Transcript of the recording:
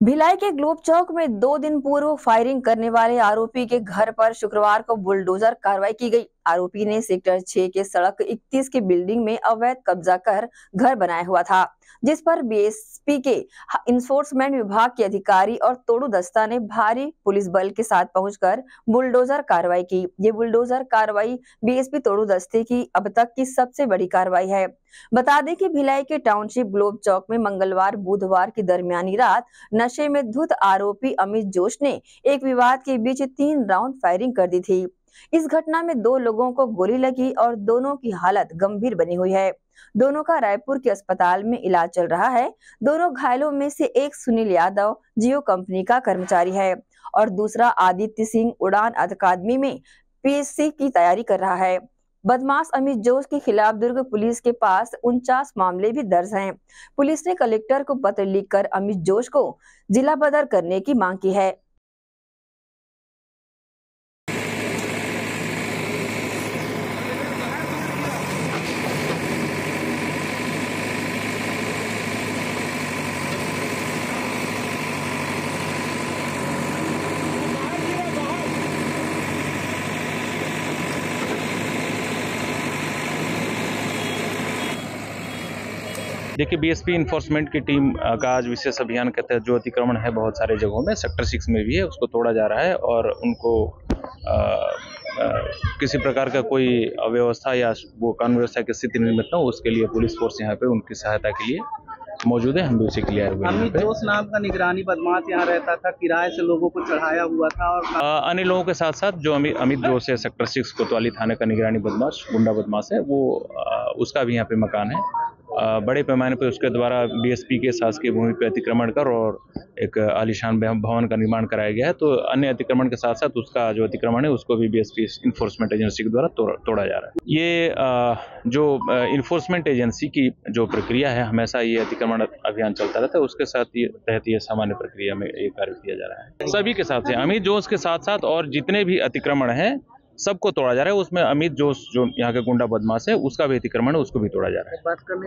भिलाई के ग्लोब चौक में दो दिन पूर्व फायरिंग करने वाले आरोपी के घर पर शुक्रवार को बुलडोजर कार्रवाई की गई। आरोपी ने सेक्टर छह के सड़क 31 की बिल्डिंग में अवैध कब्जा कर घर बनाया हुआ था, जिस पर बीएसपी के इंफोर्समेंट विभाग के अधिकारी और तोड़ू दस्ता ने भारी पुलिस बल के साथ पहुंचकर बुलडोजर कार्रवाई की। ये बुलडोजर कार्रवाई बीएसपी तोड़ू दस्ते की अब तक की सबसे बड़ी कार्रवाई है। बता दें कि भिलाई के टाउनशिप ग्लोब चौक में मंगलवार, बुधवार की दरमियानी रात नशे में धुत आरोपी अमित जोश ने एक विवाद के बीच तीन राउंड फायरिंग कर दी थी। इस घटना में दो लोगों को गोली लगी और दोनों की हालत गंभीर बनी हुई है। दोनों का रायपुर के अस्पताल में इलाज चल रहा है। दोनों घायलों में से एक सुनील यादव, जियो कंपनी का कर्मचारी है और दूसरा आदित्य सिंह उड़ान अकादमी में पीएससी की तैयारी कर रहा है। बदमाश अमित जोश के खिलाफ दुर्ग पुलिस के पास उनचास मामले भी दर्ज हैं। पुलिस ने कलेक्टर को पत्र लिखकर अमित जोश को जिला बदर करने की मांग की है। देखिए बीएसपी इन्फोर्समेंट की टीम का आज विशेष अभियान के तहत जो अतिक्रमण है बहुत सारे जगहों में सेक्टर सिक्स में भी है उसको तोड़ा जा रहा है और उनको आ, आ, किसी प्रकार का कोई अव्यवस्था या वो कानून व्यवस्था की स्थिति निर्मित न हो उसके लिए पुलिस फोर्स यहाँ पे उनकी सहायता के लिए मौजूद है। हम भी उसे क्लियर हुए अमित जोश नाम का निगरानी बदमाश यहाँ रहता था किराए से लोगों को चढ़ाया हुआ था और अन्य लोगों के साथ साथ जो अमित अमित जोश है सेक्टर सिक्स कोतवाली थाने का निगरानी बदमाश गुंडा बदमाश है वो आ, उसका भी यहाँ पे मकान है। बड़े पैमाने पर उसके द्वारा बीएसपी के शासकीय भूमि पर अतिक्रमण कर और एक आलिशान भवन का निर्माण कराया गया है। तो अन्य अतिक्रमण के साथ साथ उसका जो अतिक्रमण है, उसको भी बीएसपी इन्फोर्समेंट एजेंसी के द्वारा तोड़ा जा रहा है। ये जो इन्फोर्समेंट एजेंसी की जो प्रक्रिया है, हमेशा ये अतिक्रमण अभियान चलता रहता है। उसके साथ ये तहत ये सामान्य प्रक्रिया में ये कार्य किया जा रहा है। सभी के साथ अमित जोश के साथ साथ और जितने भी अतिक्रमण है सबको तोड़ा जा रहा है। उसमें अमित जोश, जो यहाँ के गुंडा बदमाश है, उसका भी अतिक्रमण है, उसको भी तोड़ा जा रहा है। बात करने